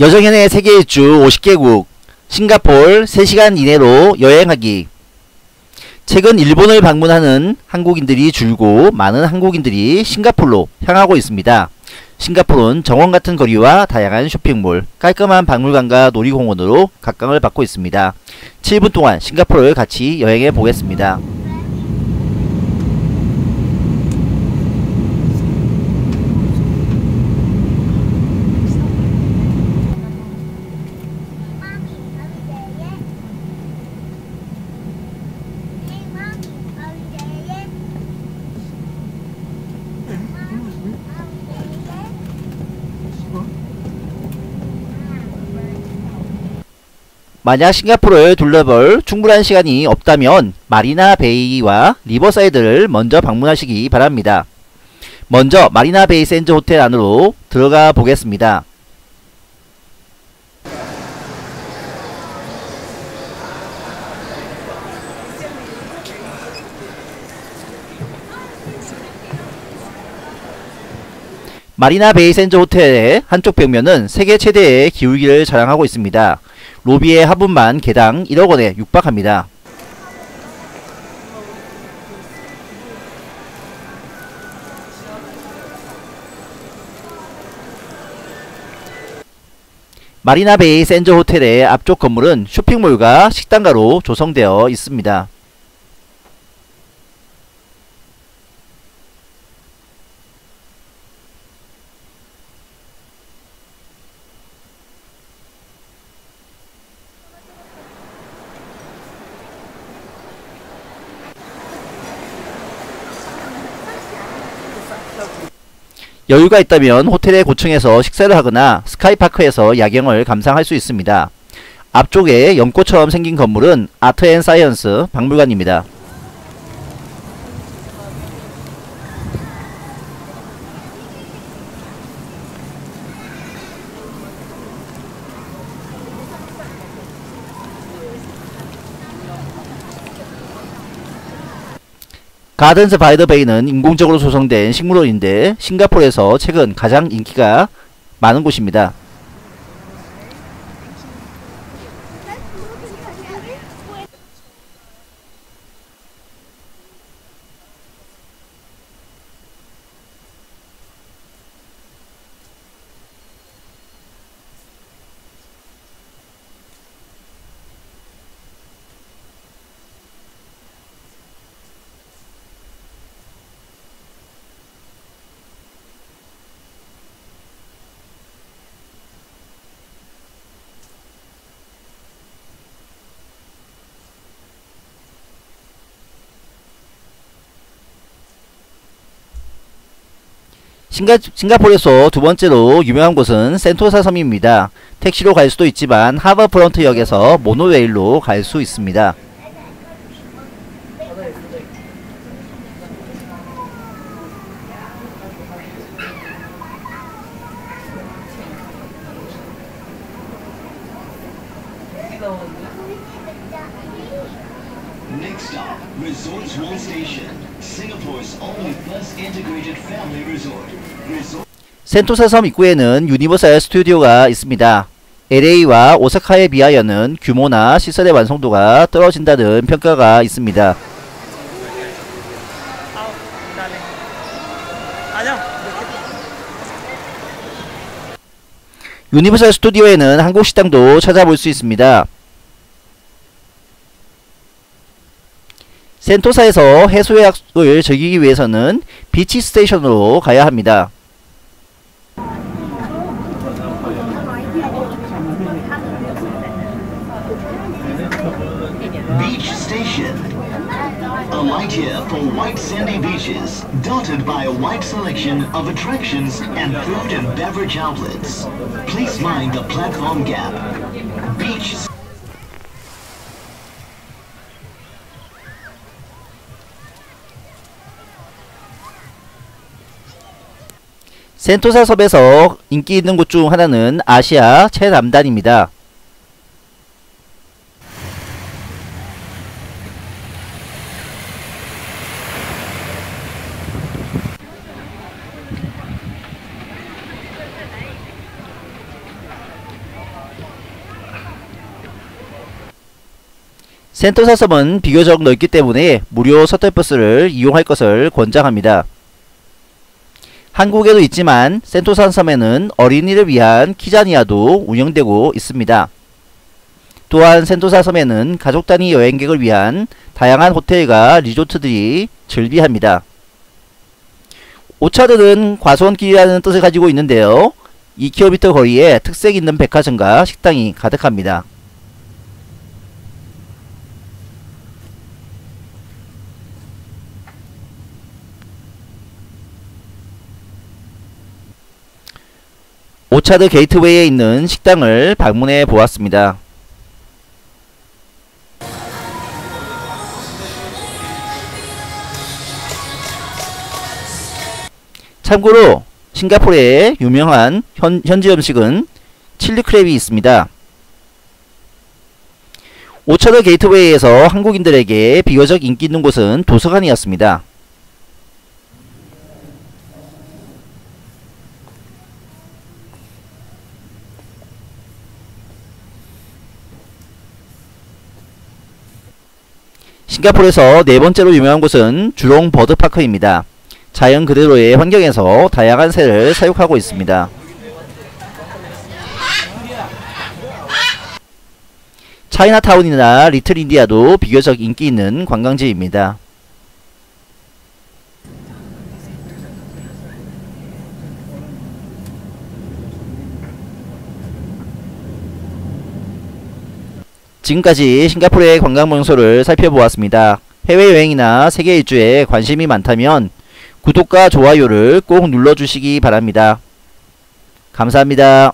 여정연의 세계 일주 50개국 싱가폴 3시간 이내로 여행하기 최근 일본을 방문하는 한국인들이 줄고 많은 한국인들이 싱가폴로 향하고 있습니다. 싱가폴은 정원 같은 거리와 다양한 쇼핑몰, 깔끔한 박물관과 놀이공원으로 각광을 받고 있습니다. 7분 동안 싱가폴을 같이 여행해 보겠습니다. 만약 싱가포르를 둘러볼 충분한 시간이 없다면 마리나 베이와 리버사이드를 먼저 방문하시기 바랍니다. 먼저 마리나 베이 샌즈 호텔 안으로 들어가 보겠습니다. 마리나 베이 샌즈 호텔의 한쪽 벽면은 세계 최대의 기울기를 자랑하고 있습니다. 로비의 화분만 개당 1억 원에 육박합니다. 마리나 베이 샌즈 호텔의 앞쪽 건물은 쇼핑몰과 식당가로 조성되어 있습니다. 여유가 있다면 호텔의 고층에서 식사를 하거나 스카이파크에서 야경을 감상할 수 있습니다. 앞쪽에 연꽃처럼 생긴 건물은 아트앤사이언스 박물관입니다. 가든스 바이 더 베이는 인공적으로 조성된 식물원인데 싱가포르에서 최근 가장 인기가 많은 곳입니다. 싱가, 싱가포르에서 두 번째로 유명한 곳은 센토사 섬입니다. 택시로 갈 수도 있지만 하버프런트 역에서 모노레일로 갈 수 있습니다. 센토사 섬 입구에는 유니버설 스튜디오가 있습니다. LA와 오사카에 비하여는 규모나 시설의 완성도가 떨어진다는 평가가 있습니다. 유니버설 스튜디오에는 한국 식당도 찾아볼 수 있습니다. 센토사에서 해수욕을 즐기기 위해서는 비치 스테이션으로 가야 합니다. Beach Station. For white sandy beaches, dotted by a wide selection of attractions and food and beverage outlets. Please mind the platform gap. Beach 센토사 섬에서 인기 있는 곳 중 하나는 아시아 최남단입니다. 센토사 섬은 비교적 넓기 때문에 무료 서틀버스를 이용할 것을 권장합니다. 한국에도 있지만 센토사 섬에는 어린이를 위한 키자니아도 운영되고 있습니다. 또한 센토사 섬에는 가족 단위 여행객을 위한 다양한 호텔과 리조트들이 즐비합니다. 오차드는 과수원길이라는 뜻을 가지고 있는데요. 2km 거리에 특색 있는 백화점과 식당이 가득합니다. 오차드 게이트웨이에 있는 식당을 방문해 보았습니다. 참고로 싱가포르의 유명한 현, 현지 음식은 칠리 크랩이 있습니다. 오차드 게이트웨이에서 한국인들에게 비교적 인기 있는 곳은 도서관이었습니다. 싱가포르에서 네 번째로 유명한 곳은 주롱 버드파크입니다. 자연 그대로의 환경에서 다양한 새를 사육하고 있습니다. 차이나타운이나 리틀 인디아도 비교적 인기 있는 관광지입니다. 지금까지 싱가포르의 관광 명소를 살펴보았습니다. 해외여행이나 세계 일주에 관심이 많다면 구독과 좋아요를 꼭 눌러주시기 바랍니다. 감사합니다.